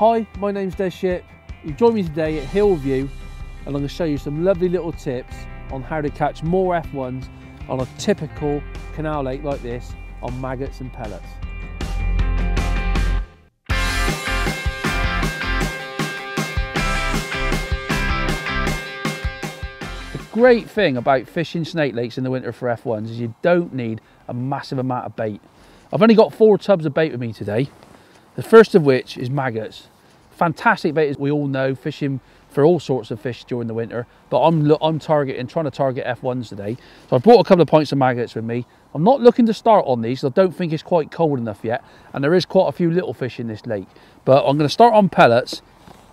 Hi, my name's Des Shipp. You've joined me today at Hillview and I'm going to show you some lovely little tips on how to catch more F1s on a typical canal lake like this on maggots and pellets. The great thing about fishing snake lakes in the winter for F1s is you don't need a massive amount of bait. I've only got four tubs of bait with me today. The first of which is maggots. Fantastic bait as we all know, fishing for all sorts of fish during the winter, but I'm, I'm targeting, trying to target F1s today. So I've brought a couple of pints of maggots with me. I'm not looking to start on these, I don't think it's quite cold enough yet, and there is quite a few little fish in this lake. But I'm gonna start on pellets,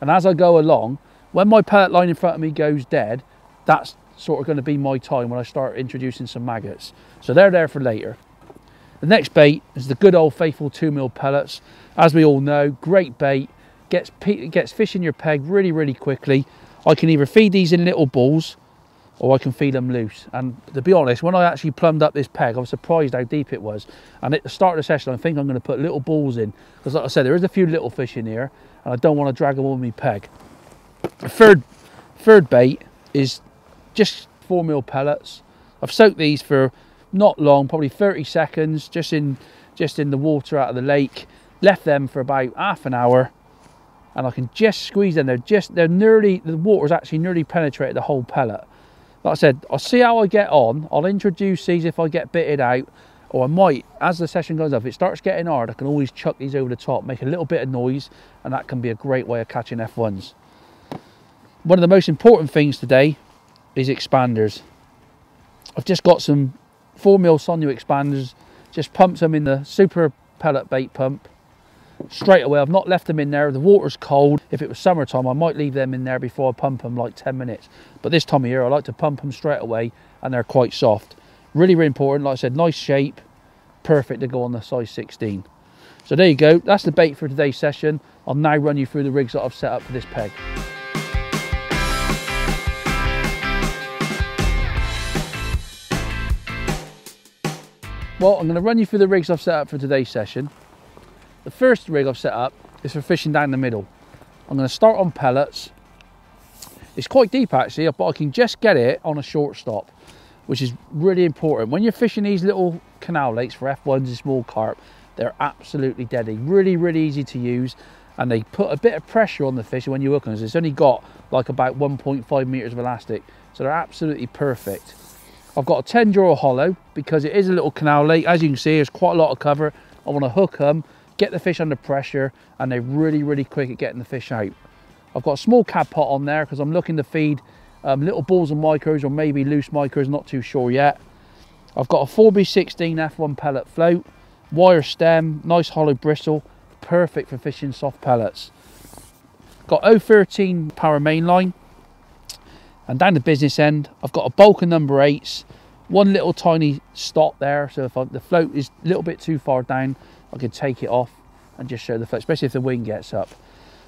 and as I go along, when my pellet line in front of me goes dead, that's sort of gonna be my time when I start introducing some maggots. So they're there for later. The next bait is the good old faithful two mil pellets. As we all know, great bait, gets, gets fish in your peg really, really quickly. I can either feed these in little balls or I can feed them loose. And to be honest, when I actually plumbed up this peg, I was surprised how deep it was. And at the start of the session, I think I'm going to put little balls in. Because like I said, there is a few little fish in here and I don't want to drag them on my peg. The third, third bait is just four mil pellets. I've soaked these for not long, probably 30 seconds, just in just in the water out of the lake. Left them for about half an hour and I can just squeeze them. They're just, they're nearly, the water's actually nearly penetrated the whole pellet. Like I said, I'll see how I get on. I'll introduce these if I get bitted out, or I might, as the session goes up, if it starts getting hard, I can always chuck these over the top, make a little bit of noise, and that can be a great way of catching F1s. One of the most important things today is expanders. I've just got some 4mm Sonyu expanders, just pumped them in the super pellet bait pump, straight away. I've not left them in there. The water's cold. If it was summertime, I might leave them in there before I pump them like 10 minutes. But this time of year, I like to pump them straight away and they're quite soft. Really, really important. Like I said, nice shape. Perfect to go on the size 16. So there you go. That's the bait for today's session. I'll now run you through the rigs that I've set up for this peg. Well, I'm going to run you through the rigs I've set up for today's session. The first rig I've set up is for fishing down the middle. I'm going to start on pellets. It's quite deep actually, but I can just get it on a short stop, which is really important. When you're fishing these little canal lakes for F1s and small carp, they're absolutely deadly. Really, really easy to use. And they put a bit of pressure on the fish when you hook them. It's only got like about 1.5 meters of elastic. So they're absolutely perfect. I've got a 10 Dura hollow because it is a little canal lake. As you can see, there's quite a lot of cover. I want to hook them get the fish under pressure and they're really, really quick at getting the fish out. I've got a small cad pot on there because I'm looking to feed um, little balls and micros or maybe loose micros, not too sure yet. I've got a 4B16 F1 pellet float, wire stem, nice hollow bristle, perfect for fishing soft pellets. Got 013 power main line and down the business end I've got a bulk of number 8s, one little tiny stop there so if I, the float is a little bit too far down I can take it off and just show the foot, especially if the wing gets up.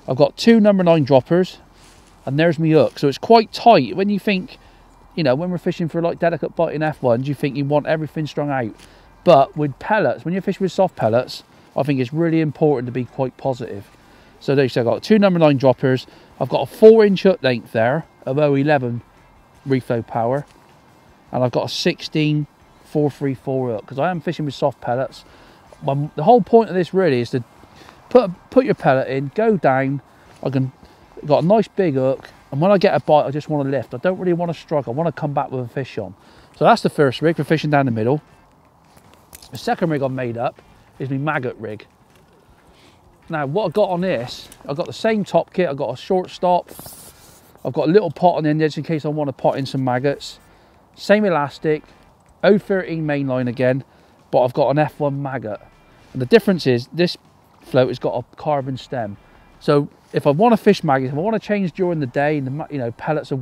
I've got two number nine droppers and there's my hook. So it's quite tight when you think, you know, when we're fishing for like delicate biting F1s, you think you want everything strung out. But with pellets, when you're fishing with soft pellets, I think it's really important to be quite positive. So there you go, I've got two number nine droppers. I've got a four inch hook length there of 011 Reflo power. And I've got a 16 434 hook because I am fishing with soft pellets the whole point of this really is to put put your pellet in, go down. I can got a nice big hook, and when I get a bite, I just want to lift. I don't really want to struggle. I want to come back with a fish on. So that's the first rig for fishing down the middle. The second rig I've made up is my maggot rig. Now what I've got on this, I've got the same top kit, I've got a short stop, I've got a little pot on the end in case I want to pot in some maggots. Same elastic, 013 mainline again, but I've got an F1 maggot. The difference is this float has got a carbon stem. So if I want to fish maggots, if I want to change during the day, and the you know pellets are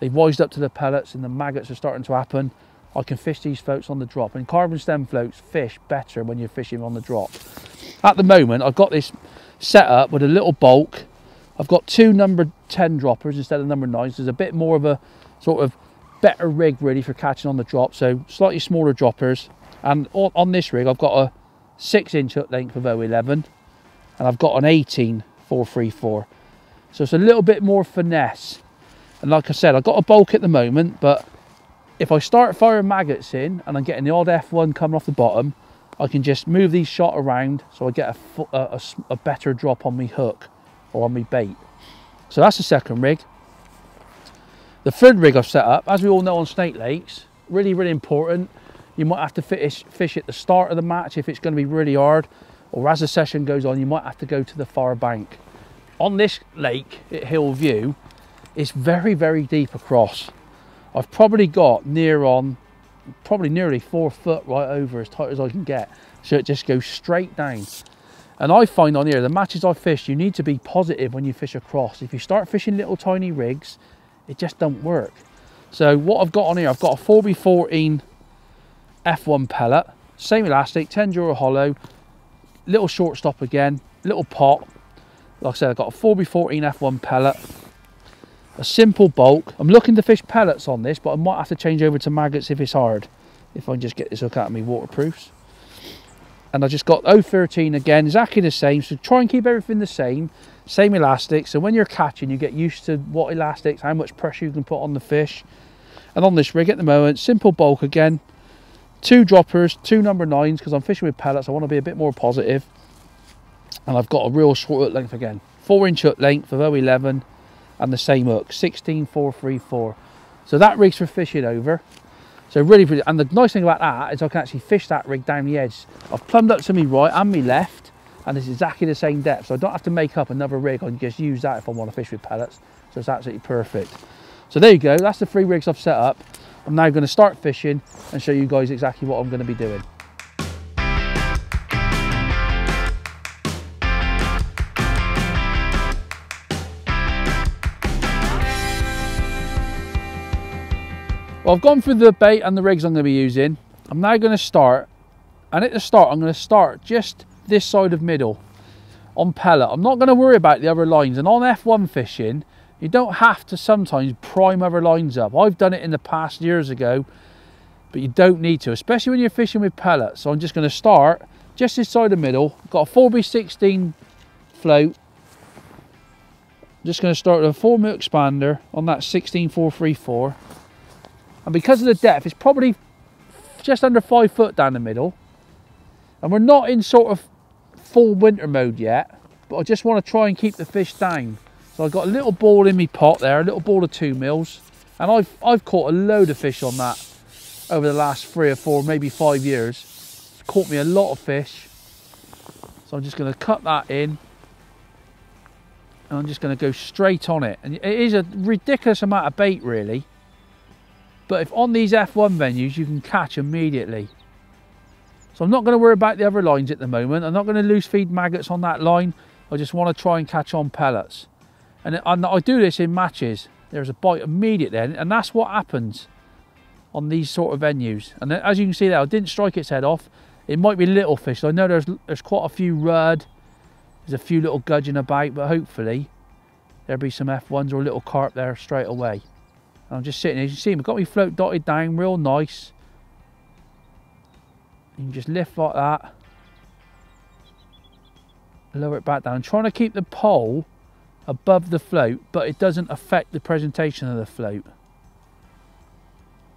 they've wised up to the pellets and the maggots are starting to happen, I can fish these floats on the drop. And carbon stem floats fish better when you're fishing on the drop. At the moment, I've got this set up with a little bulk. I've got two number 10 droppers instead of number 9. So there's a bit more of a sort of better rig really for catching on the drop. So slightly smaller droppers. And on this rig, I've got a 6 inch hook length of 011 and I've got an 18 434. So it's a little bit more finesse. And like I said, I've got a bulk at the moment, but if I start firing maggots in and I'm getting the odd F1 coming off the bottom, I can just move these shot around so I get a, a, a, better drop on me hook or on me bait. So that's the second rig. The third rig I've set up, as we all know on snake lakes, really, really important. You might have to fish, fish at the start of the match if it's going to be really hard, or as the session goes on, you might have to go to the far bank. On this lake at Hillview, it's very, very deep across. I've probably got near on, probably nearly four foot right over as tight as I can get. So it just goes straight down. And I find on here, the matches I fish, you need to be positive when you fish across. If you start fishing little tiny rigs, it just don't work. So what I've got on here, I've got a 4x14 F1 pellet, same elastic, 10 Dura hollow, little short stop again, little pot. Like I said, I've got a 4x14 F1 pellet, a simple bulk. I'm looking to fish pellets on this, but I might have to change over to maggots if it's hard. If I can just get this hook out of me waterproofs. And I just got 013 again, exactly the same. So try and keep everything the same. Same elastic. So when you're catching, you get used to what elastics, how much pressure you can put on the fish. And on this rig at the moment, simple bulk again. Two droppers, two number nines, because I'm fishing with pellets. I want to be a bit more positive. And I've got a real short hook length again. Four inch hook length of 011 and the same hook, 16434. So that rig's for fishing over. So really and the nice thing about that is I can actually fish that rig down the edge. I've plumbed up to me right and me left, and it's exactly the same depth. So I don't have to make up another rig, I can just use that if I want to fish with pellets. So it's absolutely perfect. So there you go, that's the three rigs I've set up. I'm now going to start fishing and show you guys exactly what I'm going to be doing. Well, I've gone through the bait and the rigs I'm going to be using. I'm now going to start, and at the start, I'm going to start just this side of middle on pellet. I'm not going to worry about the other lines. And on F1 fishing, you don't have to sometimes prime other lines up. I've done it in the past years ago, but you don't need to, especially when you're fishing with pellets. So I'm just going to start just this side of middle. Got a 4B16 float. Just going to start with a 4 mil expander on that 16434 and because of the depth it's probably just under five foot down the middle and we're not in sort of full winter mode yet but I just want to try and keep the fish down I've got a little ball in my pot there a little ball of two mils and I've, I've caught a load of fish on that over the last three or four maybe five years it's caught me a lot of fish so I'm just going to cut that in and I'm just going to go straight on it and it is a ridiculous amount of bait really but if on these F1 venues, you can catch immediately. So I'm not going to worry about the other lines at the moment. I'm not going to loose feed maggots on that line. I just want to try and catch on pellets. And, and I do this in matches. There's a bite immediately, and that's what happens on these sort of venues. And as you can see there, I didn't strike its head off. It might be little fish. I know there's there's quite a few rudd. There's a few little gudgeon about, but hopefully there'll be some F1s or a little carp there straight away. I'm just sitting here. You see, I've got my float dotted down real nice. You can just lift like that. Lower it back down. I'm trying to keep the pole above the float, but it doesn't affect the presentation of the float.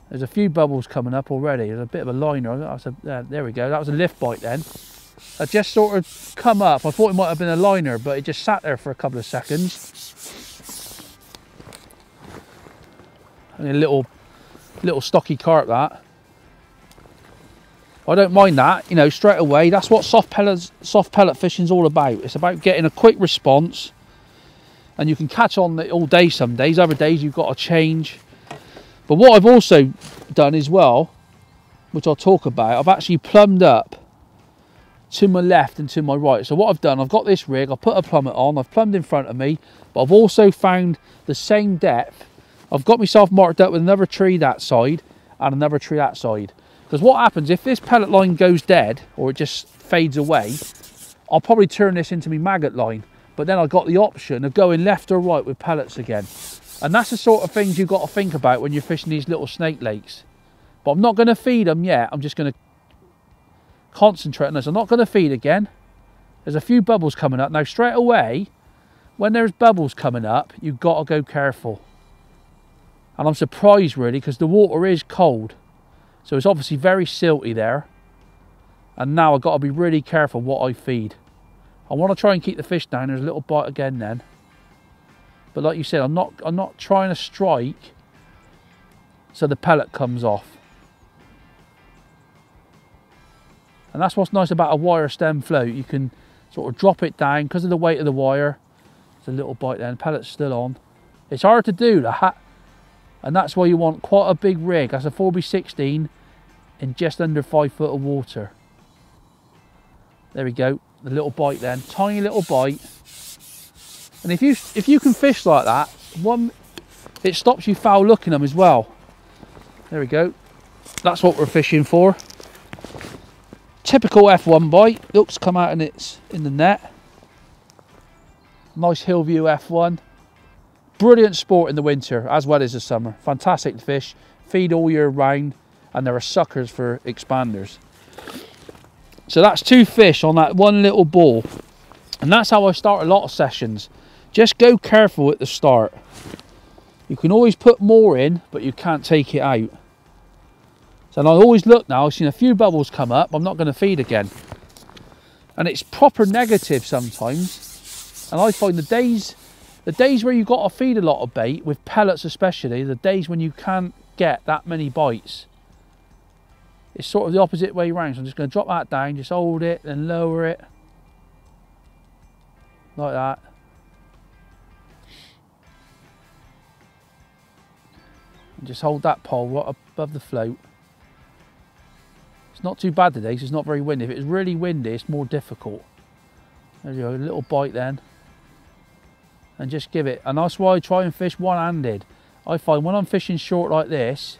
There's a few bubbles coming up already. There's a bit of a liner. A, uh, there we go. That was a lift bite then. I just sort of come up. I thought it might have been a liner, but it just sat there for a couple of seconds. and a little little stocky carp that I don't mind that you know straight away that's what soft pellet, soft pellet fishing is all about it's about getting a quick response and you can catch on all day some days other days you've got to change but what I've also done as well which I'll talk about I've actually plumbed up to my left and to my right so what I've done I've got this rig I've put a plummet on I've plumbed in front of me but I've also found the same depth I've got myself marked up with another tree that side and another tree that side. Because what happens, if this pellet line goes dead or it just fades away, I'll probably turn this into my maggot line. But then I've got the option of going left or right with pellets again. And that's the sort of things you've got to think about when you're fishing these little snake lakes. But I'm not going to feed them yet. I'm just going to concentrate on this. I'm not going to feed again. There's a few bubbles coming up. Now straight away, when there's bubbles coming up, you've got to go careful. And I'm surprised really because the water is cold. So it's obviously very silty there. And now I've got to be really careful what I feed. I want to try and keep the fish down. There's a little bite again then. But like you said, I'm not I'm not trying to strike so the pellet comes off. And that's what's nice about a wire stem float. You can sort of drop it down because of the weight of the wire. It's a little bite then, pellet's still on. It's hard to do that. And that's why you want quite a big rig. That's a 4B16 in just under five foot of water. There we go, the little bite then, tiny little bite. And if you if you can fish like that, one it stops you foul looking them as well. There we go. That's what we're fishing for typical F1 bite. Looks come out and it's in the net. Nice Hillview F1. Brilliant sport in the winter as well as the summer. Fantastic to fish. Feed all year round and there are suckers for expanders. So that's two fish on that one little ball. And that's how I start a lot of sessions. Just go careful at the start. You can always put more in, but you can't take it out. So I always look now, I've seen a few bubbles come up, I'm not going to feed again. And it's proper negative sometimes. And I find the days, the days where you've got to feed a lot of bait, with pellets especially, the days when you can't get that many bites, it's sort of the opposite way around. So I'm just going to drop that down, just hold it, then lower it. Like that. And just hold that pole right above the float. It's not too bad today, so it's not very windy. If it's really windy, it's more difficult. There you go, a little bite then. And just give it. And that's why I try and fish one-handed. I find when I'm fishing short like this,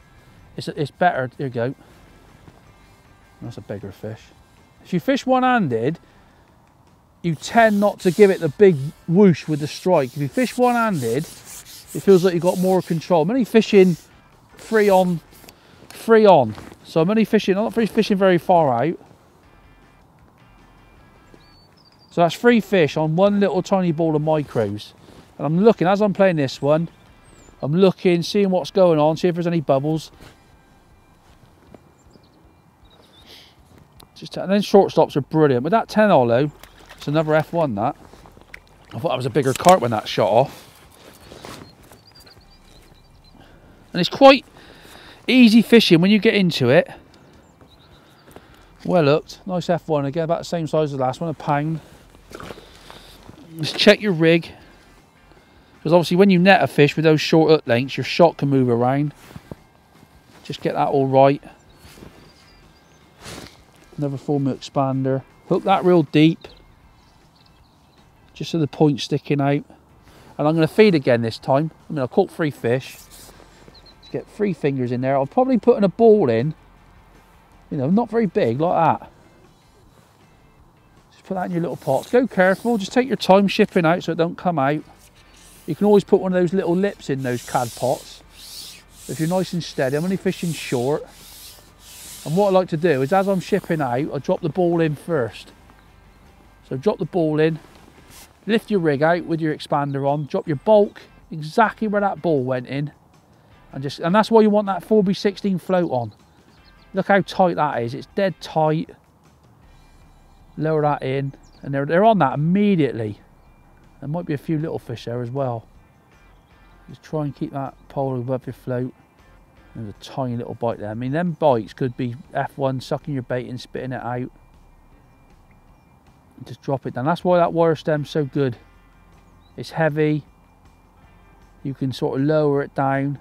it's, it's better. There you go. That's a bigger fish. If you fish one-handed, you tend not to give it the big whoosh with the strike. If you fish one-handed, it feels like you've got more control. I'm only fishing free on, free on. So I'm only fishing, I'm not fishing very far out. So that's three fish on one little tiny ball of micros. And I'm looking, as I'm playing this one, I'm looking, seeing what's going on, see if there's any bubbles. Just And then short stops are brilliant. With that 10 hollow, it's another F1 that. I thought that was a bigger carp when that shot off. And it's quite Easy fishing when you get into it. Well hooked, nice F1 again, about the same size as the last one, a pound. Just check your rig. Because obviously when you net a fish with those short hook lengths, your shot can move around. Just get that all right. Another milk expander. Hook that real deep. Just so the point's sticking out. And I'm going to feed again this time. I mean, I caught three fish Let's get three fingers in there. I'll probably put in a ball in, you know, not very big like that. Just put that in your little pots. Go careful, just take your time shipping out so it don't come out. You can always put one of those little lips in those cad pots. If you're nice and steady, I'm only fishing short. And what I like to do is as I'm shipping out, I drop the ball in first. So drop the ball in, lift your rig out with your expander on, drop your bulk exactly where that ball went in and just and that's why you want that 4B16 float on. Look how tight that is. It's dead tight. Lower that in, and they're they're on that immediately. There might be a few little fish there as well. Just try and keep that pole above your float. There's a tiny little bite there. I mean, them bites could be F1 sucking your bait and spitting it out. Just drop it down. That's why that wire stem's so good. It's heavy. You can sort of lower it down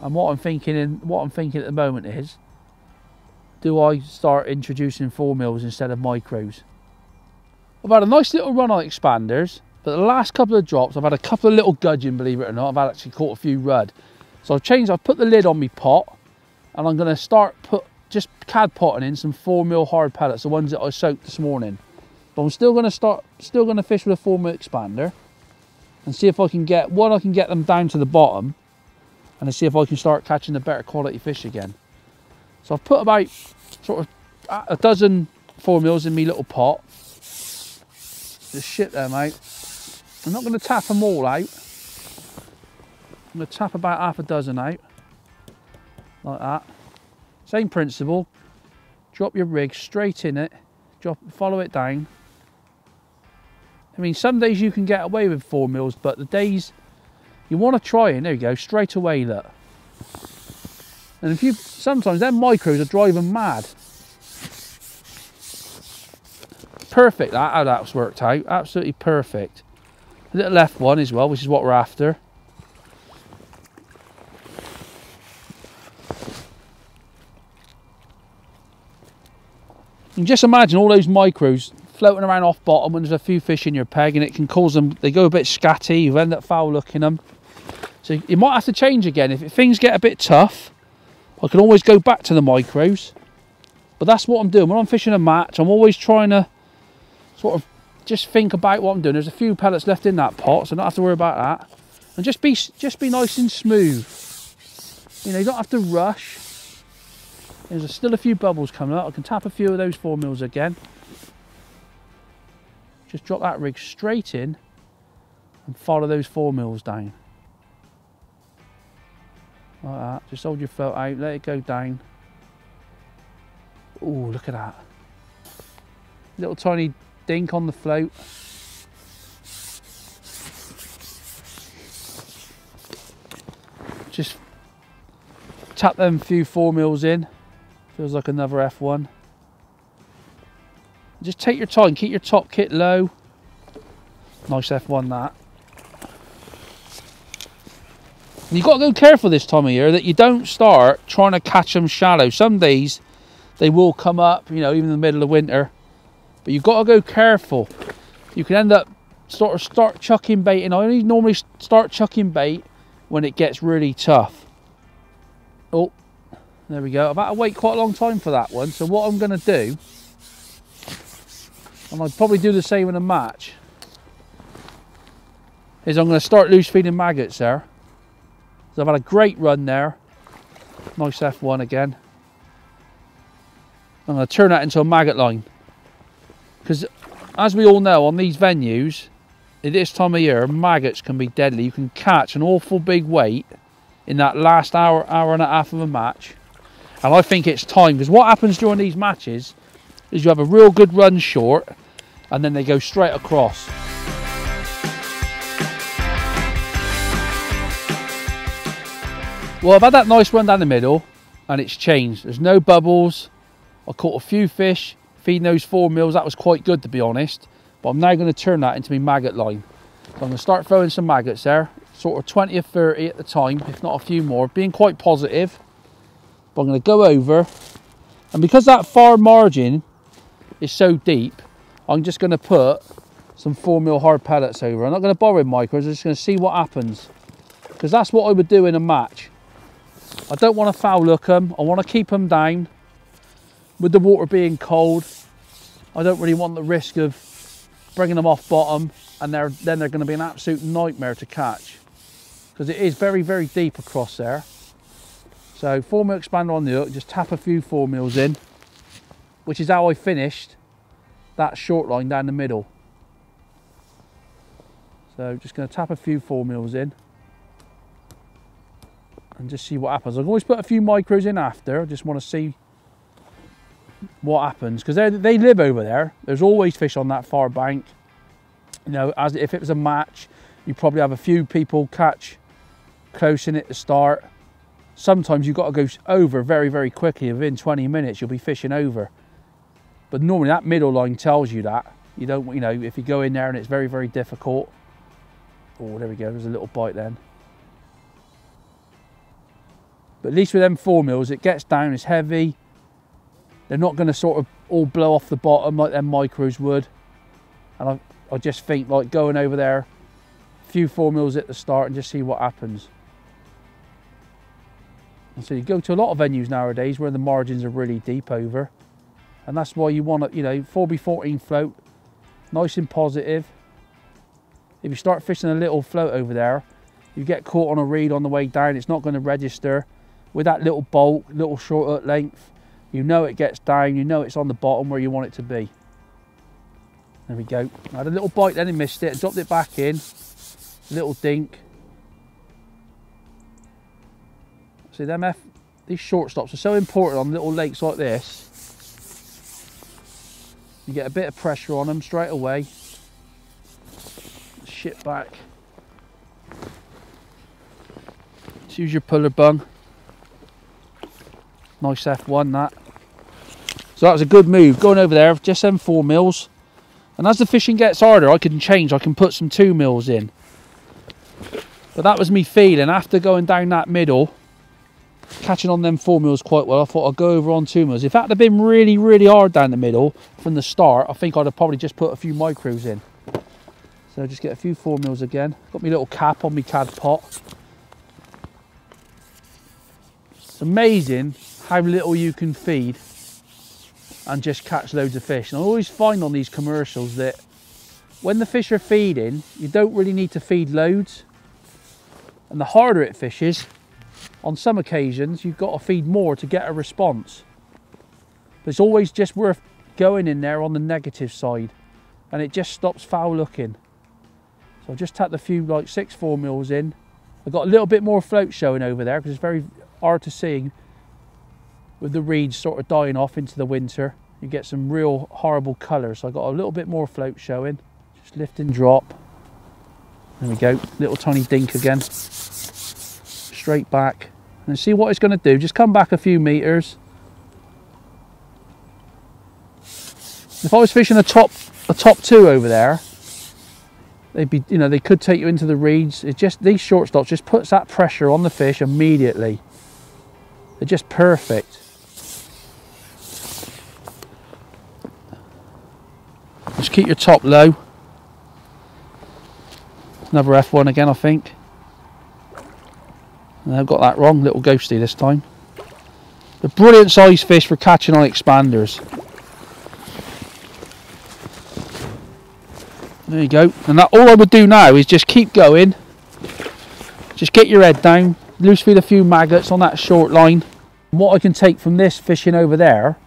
and what I'm thinking in what I'm thinking at the moment is, do I start introducing four mils instead of micros? I've had a nice little run on expanders, but the last couple of drops I've had a couple of little gudgeon, believe it or not. I've actually caught a few rudd. So I've changed, I've put the lid on my pot and I'm gonna start put just cad potting in some four mil hard pellets, the ones that I soaked this morning. But I'm still gonna start, still gonna fish with a four mil expander and see if I can get, one, I can get them down to the bottom and see if I can start catching the better quality fish again. So I've put about sort of a dozen four mils in me little pot. Just shit there, mate. I'm not going to tap them all out. I'm going to tap about half a dozen out, like that. Same principle. Drop your rig straight in it, drop, follow it down. I mean, some days you can get away with four mils, but the days you want to try it, there you go, straight away, look. And if you, sometimes them micros are driving mad. Perfect that, how that's worked out, absolutely perfect. A little left one as well, which is what we're after. And just imagine all those micros floating around off bottom when there's a few fish in your peg and it can cause them, they go a bit scatty, you end up foul looking them. So you might have to change again. If things get a bit tough, I can always go back to the micros. But that's what I'm doing. When I'm fishing a match, I'm always trying to sort of just think about what I'm doing. There's a few pellets left in that pot, so I don't have to worry about that. And just be just be nice and smooth. You know, you don't have to rush. There's still a few bubbles coming up. I can tap a few of those four mils again. Just drop that rig straight in and follow those four mils down. Like that. Just hold your float out, let it go down. Oh, look at that. Little tiny dink on the float. Just tap them few four mils in. Feels like another F1. Just take your time, keep your top kit low. Nice F1 that. You've got to go careful this time of year that you don't start trying to catch them shallow. Some days they will come up, you know, even in the middle of winter. But you've got to go careful. You can end up sort of start chucking bait, and I only normally start chucking bait when it gets really tough. Oh, there we go. I've had to wait quite a long time for that one. So what I'm going to do, and I'd probably do the same in a match, is I'm going to start loose feeding maggots there. So I've had a great run there. Nice F1 again. I'm going to turn that into a maggot line. Because as we all know on these venues, at this time of year, maggots can be deadly. You can catch an awful big weight in that last hour, hour and a half of a match. And I think it's time, because what happens during these matches is you have a real good run short, and then they go straight across. Well, I've had that nice run down the middle and it's changed. There's no bubbles. I caught a few fish feeding those four mils. That was quite good to be honest. But I'm now going to turn that into my maggot line. So I'm going to start throwing some maggots there. Sort of 20 or 30 at the time, if not a few more. Being quite positive. But I'm going to go over. And because that far margin is so deep, I'm just going to put some 4 mil hard pellets over. I'm not going to borrow micros. I'm just going to see what happens. Because that's what I would do in a match. I don't want to foul look them. I want to keep them down. With the water being cold, I don't really want the risk of bringing them off bottom and they're, then they're going to be an absolute nightmare to catch because it is very, very deep across there. So four mil expander on the hook, just tap a few four mils in, which is how I finished that short line down the middle. So just going to tap a few four mils in and just see what happens. I can always put a few micros in after. I just want to see what happens because they they live over there. There's always fish on that far bank. You know, as if it was a match, you probably have a few people catch close in at the start. Sometimes you've got to go over very, very quickly. Within 20 minutes, you'll be fishing over. But normally that middle line tells you that. You don't, you know, if you go in there and it's very, very difficult. Oh, there we go. There's a little bite then. But at least with them four mils, it gets down, it's heavy. They're not going to sort of all blow off the bottom like them micros would. And I, I just think like going over there, a few four mils at the start and just see what happens. And so you go to a lot of venues nowadays where the margins are really deep over. And that's why you want to, you know, 4B14 float, nice and positive. If you start fishing a little float over there, you get caught on a reed on the way down, it's not going to register with that little bolt, little short length, you know it gets down, you know it's on the bottom where you want it to be. There we go. I had a little bite then and missed it. Dropped it back in. Little dink. See them F these shortstops are so important on little lakes like this. You get a bit of pressure on them straight away. Shit back. Let's use your puller bung. Nice F1 that. So that was a good move. Going over there, just them four mils. And as the fishing gets harder, I can change. I can put some two mils in. But that was me feeling after going down that middle, catching on them four mils quite well. I thought I'd go over on two mils. If that had been really, really hard down the middle from the start, I think I'd have probably just put a few micros in. So just get a few four mils again. Got my little cap on my cad pot. It's amazing how little you can feed and just catch loads of fish. And I always find on these commercials that when the fish are feeding, you don't really need to feed loads. And the harder it fishes, on some occasions, you've got to feed more to get a response. But it's always just worth going in there on the negative side and it just stops foul looking. So I've just tapped a few like six four mils in. I've got a little bit more float showing over there because it's very hard to see with the reeds sort of dying off into the winter. You get some real horrible colours. So I got a little bit more float showing. Just lift and drop. There we go, little tiny dink again. Straight back. And see what it's going to do. Just come back a few metres. If I was fishing a top a top two over there, they'd be, you know, they could take you into the reeds. It just these short stops just puts that pressure on the fish immediately. They're just perfect. Just keep your top low. Another F1 again, I think. And I've got that wrong, little ghosty this time. A brilliant size fish for catching on expanders. There you go. And that all I would do now is just keep going. Just get your head down, loose feed a few maggots on that short line. And what I can take from this fishing over there,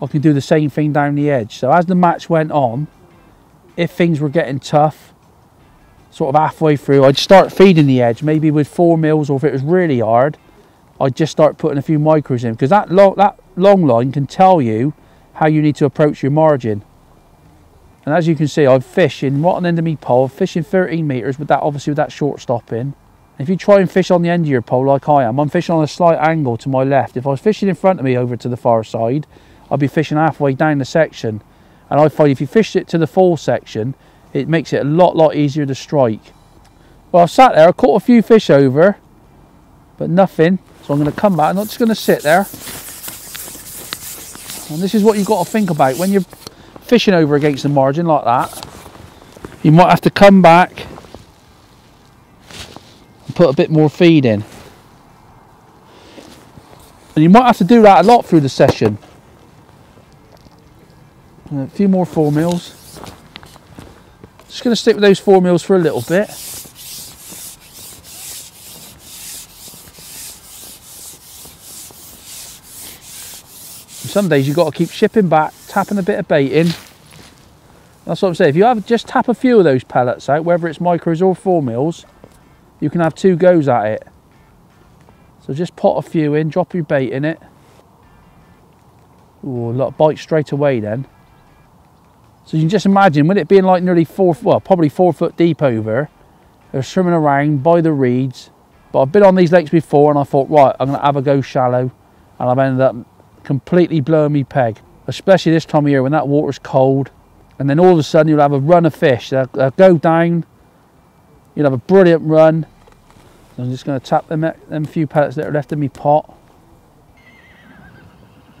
I can do the same thing down the edge. So as the match went on, if things were getting tough, sort of halfway through, I'd start feeding the edge, maybe with four mils, or if it was really hard, I'd just start putting a few micros in because that long, that long line can tell you how you need to approach your margin. And as you can see, I've fished in right on end of my pole, fishing 13 metres with that obviously with that short stop in. If you try and fish on the end of your pole like I am, I'm fishing on a slight angle to my left. If I was fishing in front of me over to the far side, I'd be fishing halfway down the section. And I find if you fish it to the full section, it makes it a lot, lot easier to strike. Well, I've sat there, I caught a few fish over, but nothing. So I'm going to come back, I'm not just going to sit there. And this is what you've got to think about. When you're fishing over against the margin like that, you might have to come back and put a bit more feed in. And you might have to do that a lot through the session. A few more four mils. Just going to stick with those four mils for a little bit. some days you've got to keep shipping back, tapping a bit of bait in. That's what I'm saying. If you have just tap a few of those pellets out, whether it's micros or four mils, you can have two goes at it. So just pot a few in, drop your bait in it. Ooh, look, bite straight away then. So you can just imagine, with it being like nearly four, well, probably four foot deep over, they're swimming around by the reeds. But I've been on these lakes before and I thought, right, I'm going to have a go shallow. And I've ended up completely blowing me peg, especially this time of year when that water's cold. And then all of a sudden you'll have a run of fish. They'll, they'll go down, you'll have a brilliant run. I'm just going to tap them, them few pellets that are left in my pot.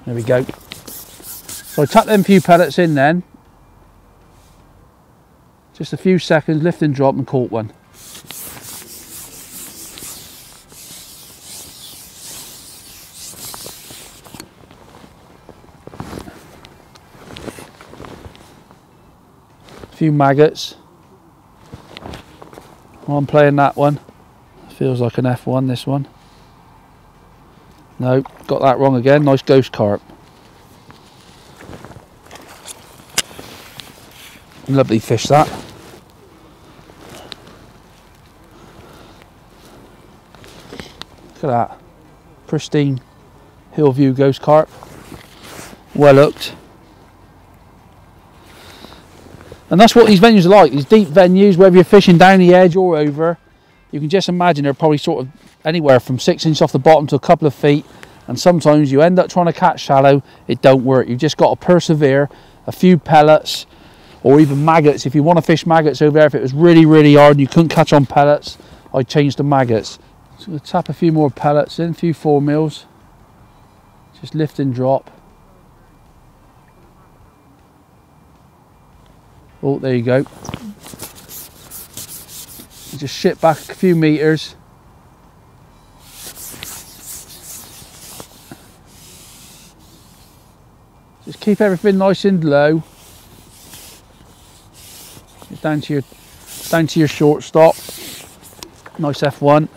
There we go. So I tap them few pellets in then. Just a few seconds, lift and drop and caught one. A few maggots. I'm playing that one. Feels like an F1 this one. No, got that wrong again. Nice ghost carp. Lovely fish that. Look at that. Pristine Hillview ghost carp. Well hooked. And that's what these venues are like, these deep venues, whether you're fishing down the edge or over, you can just imagine they're probably sort of anywhere from six inches off the bottom to a couple of feet. And sometimes you end up trying to catch shallow, it don't work. You've just got to persevere, a few pellets, or even maggots. If you want to fish maggots over there, if it was really, really hard and you couldn't catch on pellets, I'd change to maggots. So tap a few more pellets in, a few four mils. Just lift and drop. Oh, there you go. Just ship back a few meters. Just keep everything nice and low. Down to your down to your shortstop. Nice F1.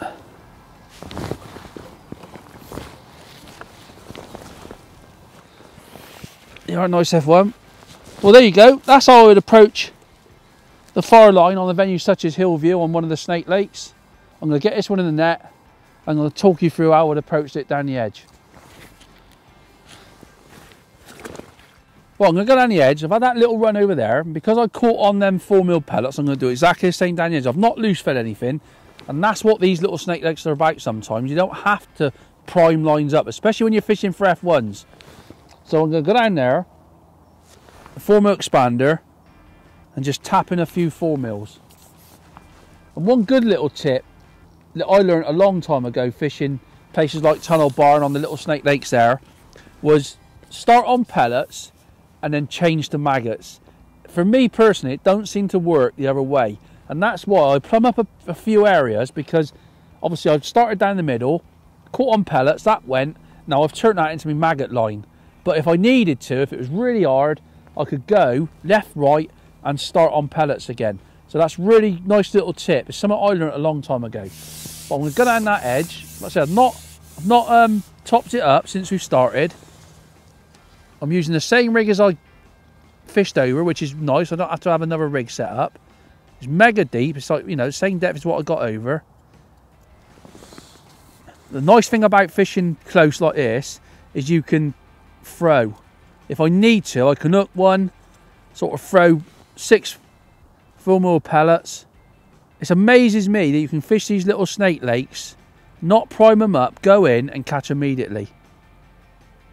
You are nice F1. Well, there you go. That's how I would approach the far line on a venue such as Hillview on one of the Snake Lakes. I'm going to get this one in the net. And I'm going to talk you through how I would approach it down the edge. Well, I'm going to go down the edge. I've had that little run over there. And because I caught on them 4 mil pellets, I'm going to do exactly the same down the edge. I've not loose fed anything. And that's what these little snake lakes are about sometimes. You don't have to prime lines up, especially when you're fishing for F1s. So I'm going to go down there, a 4 mil expander, and just tap in a few 4 mils. And one good little tip that I learned a long time ago fishing places like Tunnel Barn and on the little snake lakes there was start on pellets and then change to maggots. For me personally, it don't seem to work the other way. And that's why I plumb up a, a few areas because obviously I've started down the middle, caught on pellets, that went. Now I've turned that into my maggot line. But if I needed to, if it was really hard, I could go left, right, and start on pellets again. So that's really nice little tip. It's something I learned a long time ago. But I'm to go down that edge. Like I said, I've not, I've not um, topped it up since we started. I'm using the same rig as I fished over, which is nice. I don't have to have another rig set up. It's mega deep. It's like, you know, same depth as what I got over. The nice thing about fishing close like this is you can throw. If I need to, I can hook one, sort of throw six full more pellets. It amazes me that you can fish these little snake lakes, not prime them up, go in and catch immediately.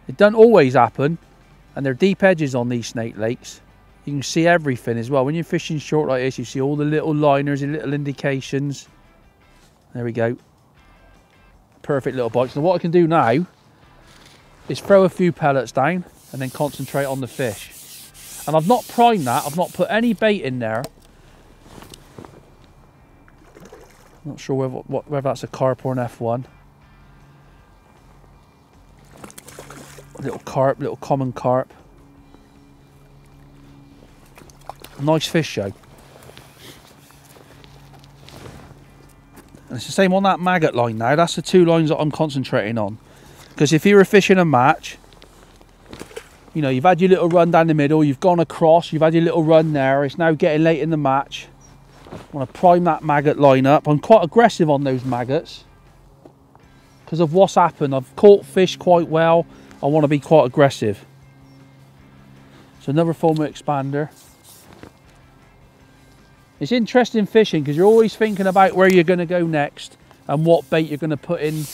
It doesn't always happen, and there are deep edges on these snake lakes. You can see everything as well. When you're fishing short like this, you see all the little liners and little indications. There we go. Perfect little bites. Now what I can do now is throw a few pellets down and then concentrate on the fish. And I've not primed that, I've not put any bait in there. Not sure whether, whether that's a carp or an F1. Little carp, little common carp. Nice fish show. And it's the same on that maggot line now. That's the two lines that I'm concentrating on. Because if you were fishing a match, you know, you've had your little run down the middle, you've gone across, you've had your little run there, it's now getting late in the match. I want to prime that maggot line up. I'm quite aggressive on those maggots because of what's happened. I've caught fish quite well. I want to be quite aggressive. So another foamer expander. It's interesting fishing because you're always thinking about where you're going to go next and what bait you're going to put in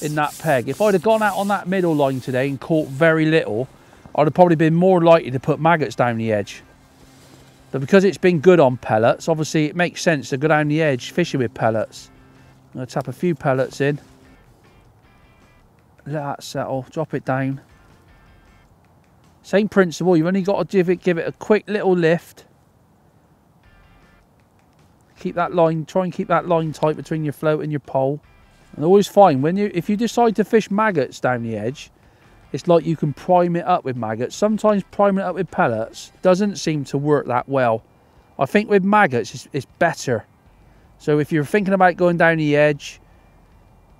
in that peg. If I'd have gone out on that middle line today and caught very little, I'd have probably been more likely to put maggots down the edge. But because it's been good on pellets, obviously it makes sense to go down the edge fishing with pellets. I'm going to tap a few pellets in. Let that settle, drop it down. Same principle, you've only got to give it, give it a quick little lift. Keep that line, try and keep that line tight between your float and your pole. And always find when you, if you decide to fish maggots down the edge, it's like you can prime it up with maggots. Sometimes priming it up with pellets doesn't seem to work that well. I think with maggots it's, it's better. So if you're thinking about going down the edge,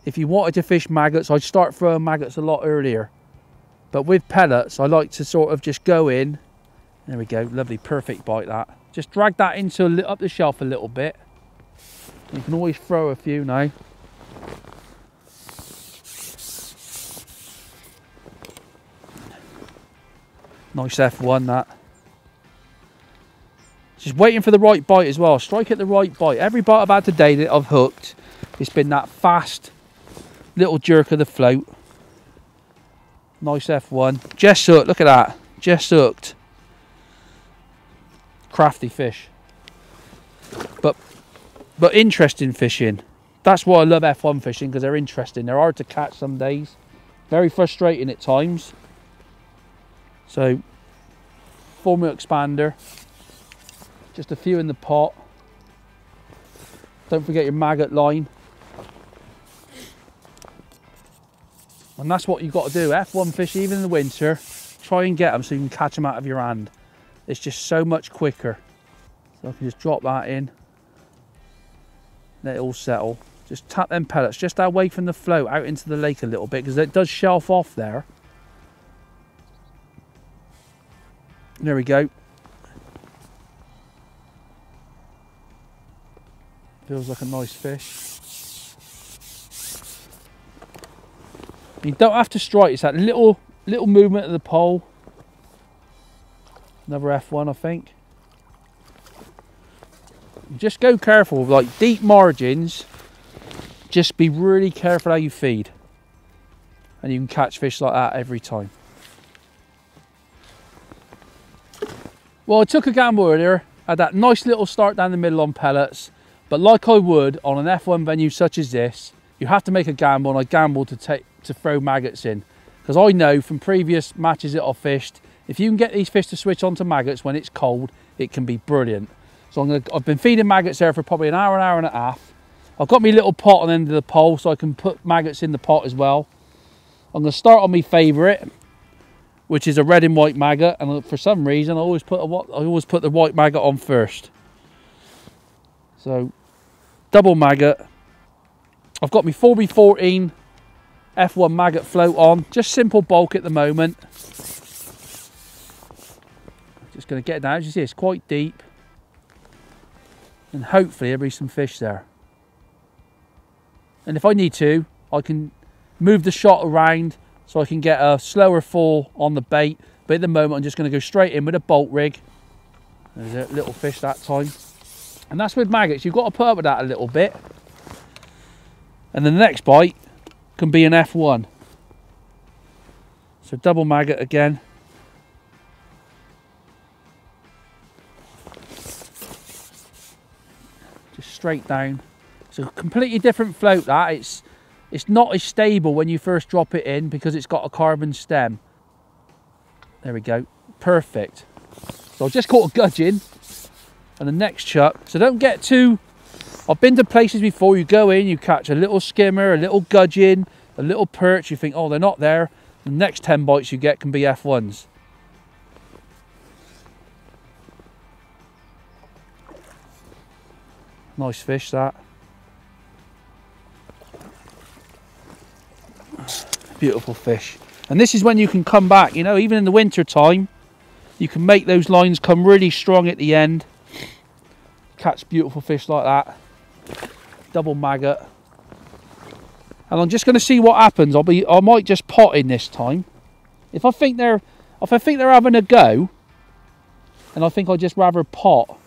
if you wanted to fish maggots, I'd start throwing maggots a lot earlier. But with pellets, I like to sort of just go in. There we go, lovely, perfect bite that. Just drag that into up the shelf a little bit. You can always throw a few now. Nice F1 that. Just waiting for the right bite as well. Strike at the right bite. Every bite I've had today that I've hooked, it's been that fast little jerk of the float. Nice F1. Just hooked. Look at that. Just hooked. Crafty fish. But but interesting fishing. That's why I love F1 fishing because they're interesting. They're hard to catch some days. Very frustrating at times. So, formula expander. Just a few in the pot. Don't forget your maggot line. And that's what you've got to do. F1 fish, even in the winter, try and get them so you can catch them out of your hand. It's just so much quicker. So I can just drop that in. Let it all settle. Just tap them pellets just away from the float out into the lake a little bit because it does shelf off there. There we go. Feels like a nice fish. You don't have to strike, it's that little little movement of the pole. Another F1 I think. Just go careful, like deep margins, just be really careful how you feed. And you can catch fish like that every time. Well, I took a gamble earlier, had that nice little start down the middle on pellets, but like I would on an F1 venue such as this, you have to make a gamble, and I gambled to take to throw maggots in. Because I know from previous matches that I've fished, if you can get these fish to switch onto maggots when it's cold, it can be brilliant. So gonna, I've been feeding maggots there for probably an hour, an hour and a half. I've got my little pot on the end of the pole so I can put maggots in the pot as well. I'm gonna start on my favourite, which is a red and white maggot, and for some reason I always put a, I always put the white maggot on first. So double maggot. I've got my 4B14 F1 maggot float on, just simple bulk at the moment. Just going to get down, as you see it's quite deep. And hopefully there'll be some fish there. And if I need to, I can move the shot around so I can get a slower fall on the bait. But at the moment, I'm just going to go straight in with a bolt rig. There's a little fish that time. And that's with maggots. You've got to put up with that a little bit. And the next bite can be an F1. So double maggot again. Just straight down. It's a completely different float that. It's it's not as stable when you first drop it in because it's got a carbon stem. There we go. Perfect. So I've just caught a gudgeon and the next chuck. So don't get too... I've been to places before, you go in, you catch a little skimmer, a little gudgeon, a little perch, you think, oh, they're not there. The next 10 bites you get can be F1s. Nice fish that. Beautiful fish. And this is when you can come back, you know, even in the winter time, you can make those lines come really strong at the end. Catch beautiful fish like that. Double maggot. And I'm just going to see what happens. I'll be, I might just pot in this time. If I think they're, if I think they're having a go, and I think I'd just rather pot.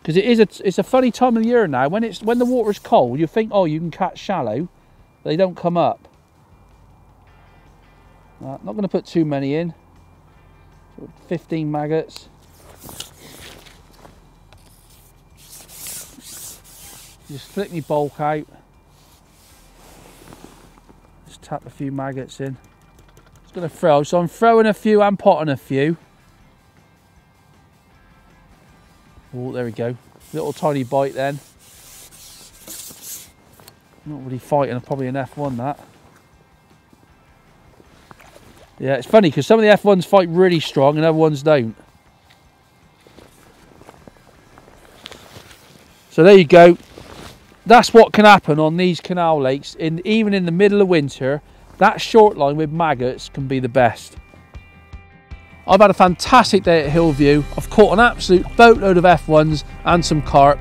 Because it is a, it's a funny time of the year now. When it's when the water's cold, you think, oh, you can catch shallow. They don't come up. Uh, not going to put too many in. 15 maggots. Just flick me bulk out. Just tap a few maggots in. Just going to throw. So I'm throwing a few and potting a few. Oh, there we go. Little tiny bite then. Not really fighting, probably an F1 that. Yeah, it's funny because some of the F1s fight really strong and other ones don't. So there you go. That's what can happen on these canal lakes. In Even in the middle of winter, that short line with maggots can be the best. I've had a fantastic day at Hillview. I've caught an absolute boatload of F1s and some carp.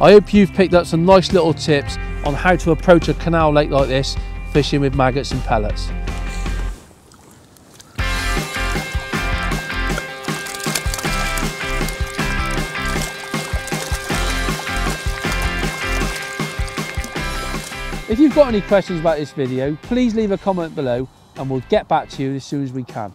I hope you've picked up some nice little tips on how to approach a canal lake like this fishing with maggots and pellets. If you've got any questions about this video, please leave a comment below and we'll get back to you as soon as we can.